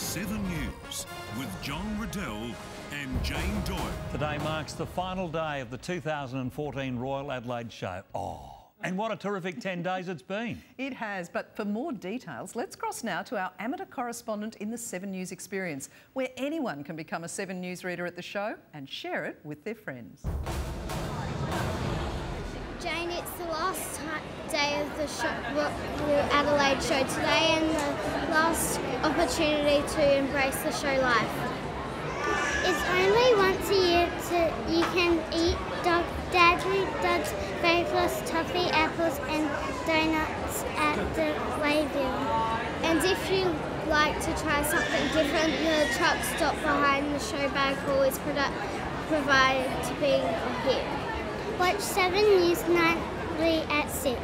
7 News with John Riddell and Jane Doyle. Today marks the final day of the 2014 Royal Adelaide Show. Oh, and what a terrific 10 days it's been. It has, but for more details, let's cross now to our amateur correspondent in the 7 News experience, where anyone can become a 7 News reader at the show and share it with their friends. Jane, it's the last day of the show, Adelaide show today and the last opportunity to embrace the show life. It's only once a year to, you can eat dog, Daddy Dog's fabulous toffee apples and donuts at the Wayville. And if you like to try something different, the truck stop behind the show bag hall is provided to be here. Watch 7 News nightly at 6.